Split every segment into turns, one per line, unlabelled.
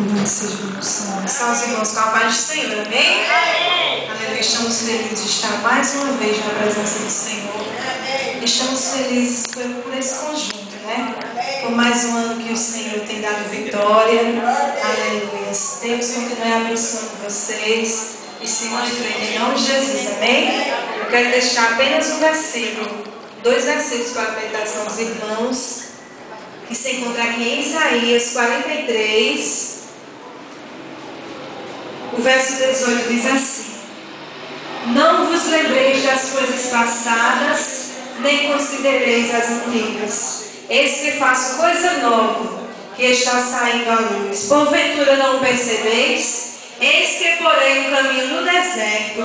Louvado seja o nosso Senhor. Está os irmãos com a paz do Senhor, amém? Aleluia. Estamos felizes de estar mais uma vez na presença do Senhor. Estamos felizes por, por esse conjunto, né? Por mais um ano que o Senhor tem dado vitória. Aleluia. Deus continue abençoando vocês. E sigam em frente em nome de Jesus, amém? Eu quero deixar apenas um versículo, dois versículos para a meditação dos irmãos que se encontra aqui em Isaías 43, o verso 18 diz assim: Não vos lembreis das coisas passadas, nem considereis as antigas. Eis que faço coisa nova, que está saindo à luz. Porventura não percebeis? Eis que porém um caminho no deserto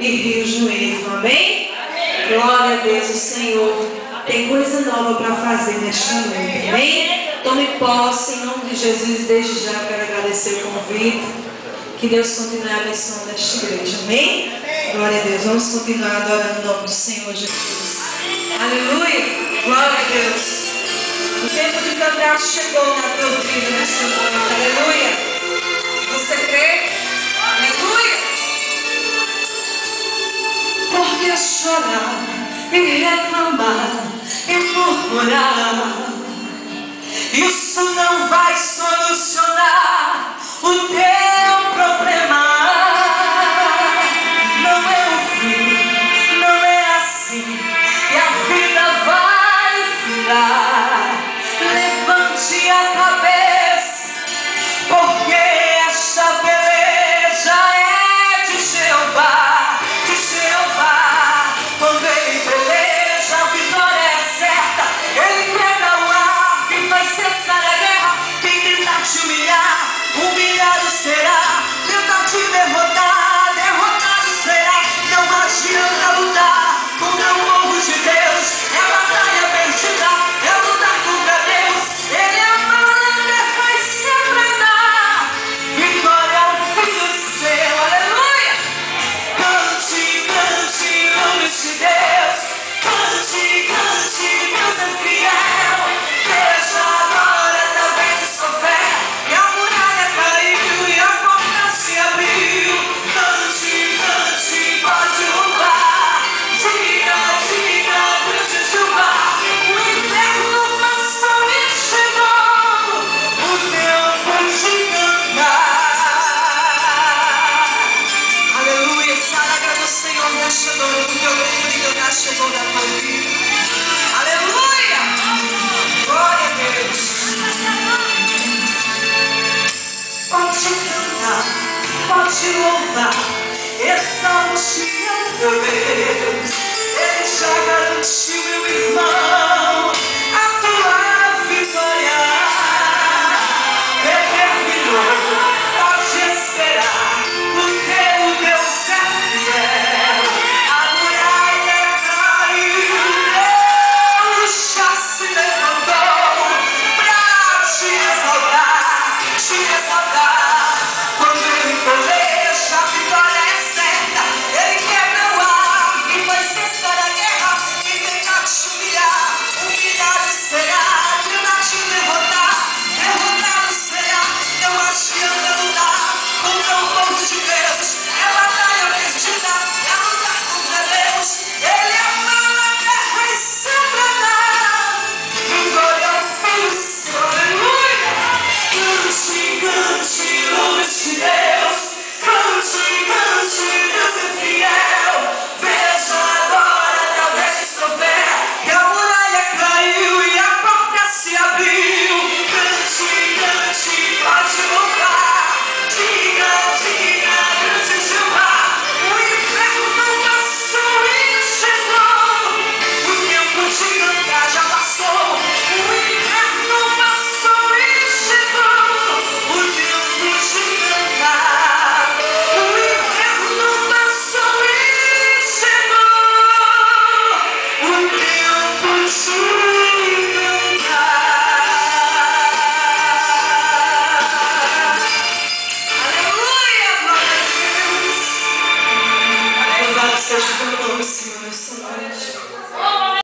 e rios no ermo. Amém? Amém? Glória a Deus, o Senhor tem coisa nova para fazer nesta noite. Amém? Tome posse em nome de Jesus. Desde já quero agradecer o convite. Que Deus continue abençoando esta igreja. Amém? Glória a Deus. Vamos continuar adorando o nome do Senhor Jesus. Aleluia. Glória a Deus. O tempo de cantar chegou na tua vida nesta noite. Aleluia. Você crê? Aleluia. Porque chorar e reclamar e murmurar. Isso não vai solucionar vai pode louvar, exalte a teu Deus. Ele já garantiu, meu irmão,